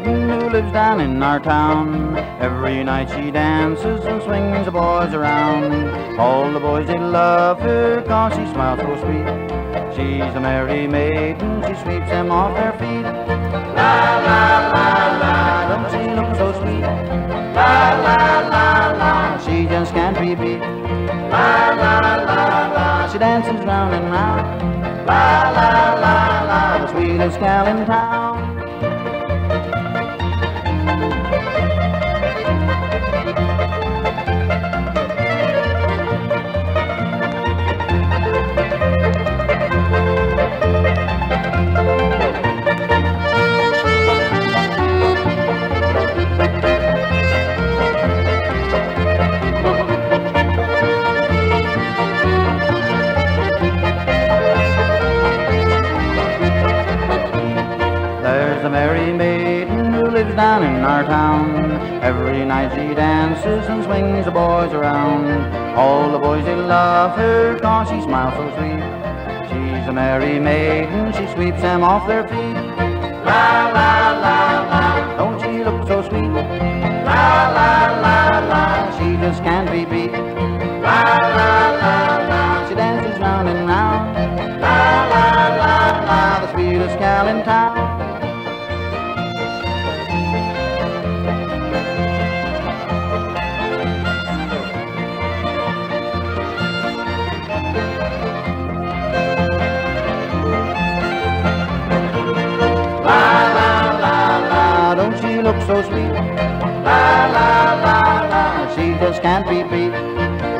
maiden who lives down in our town. Every night she dances and swings the boys around. All the boys, they love her cause she smiles so sweet. She's a merry maiden, she sweeps them off their feet. La, la, la, la, don't she look so sweet? La, la, la, la, she just can't be beat. La, la, la, la, she dances round and round. La, la, la, la, the sweetest gal in town. A merry maiden who lives down in our town. Every night she dances and swings the boys around. All the boys, they love her cause she smiles so sweet. She's a merry maiden, she sweeps them off their feet. La, la, la, la, don't she look so sweet? La, la, la, la, she just can't be beat. La, la, la, la, she dances round and round. La, la, la, la, the sweetest gal in town. Look so sweet? La la la la, she just can't be beat.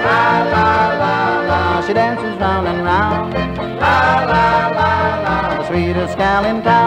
La la la la, she dances round and round. La la la la, the sweetest gal in town.